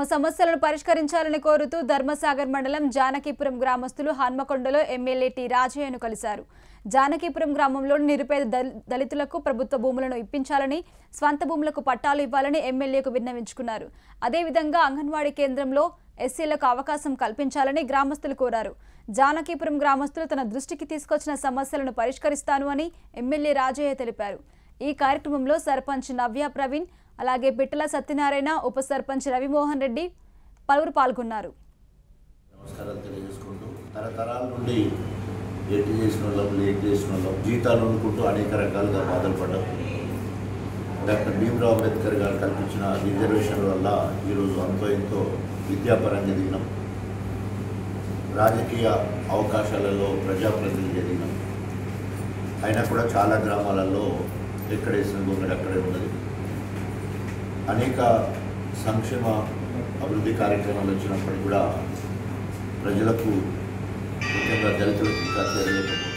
తమ సమస్యలను పరిష్కరించాలని కోరుతూ ధర్మసాగర్ మండలం జానకీపురం గ్రామస్తులు హన్మకొండలో ఎమ్మెల్యే టి రాజయ్యను కలిశారు. జానకీపురం గ్రామంలోని నిరుపేద దళితులకు ప్రభుత్వ భూములను ఇప్పించాలని స్వంత భూములకు పట్టాలు ఇవ్వాలని ఎమ్మెల్యేకు విన్నవించుకున్నారు. అదేవిధంగా అంగన్వాడీ కేంద్రంలో ఎస్సీలకు అవకాశం కల్పించాలని గ్రామస్తులు కోరారు. జానకీపురం గ్రామస్తులు తన దృష్టికి తీసుకొచ్చిన సమస్యలను పరిష్కరిస్తాను అని ఎమ్మెల్యే రాజయ్య తెలిపారు. ఈ కార్యక్రమంలో సర్పంచ్ నవ్య ప్రవీణ్ అలాగే బిట్టల సత్యనారాయణ ఉప సర్పంచ్ రవిమోహన్ రెడ్డి పలువురు పాల్గొన్నారు. తరతరాల నుండి ఏటి చేసిన వాళ్ళం లేట్ చేసిన వాళ్ళం జీతాలు అనుకుంటూ అనేక రకాలుగా బాధలు పడ్డాం. డాక్టర్ భీమరావు అంబేద్కర్ గారు కల్పించిన రిజర్వేషన్ వల్ల ఈరోజు అంతో ఎంతో విద్యాపరంగా ఎదిగినాం. రాజకీయ అవకాశాలలో ప్రజాప్రతినిధి ఎదిగినాం. అయినా కూడా చాలా గ్రామాలలో ఎక్కడ వేసిన గొంగడి అక్కడే ఉన్నది. అనేక సంక్షేమ అభివృద్ధి కార్యక్రమాలు వచ్చినప్పటికీ కూడా ప్రజలకు ముఖ్యంగా దళితులకు ఇంకా చేరలేకపోతుంది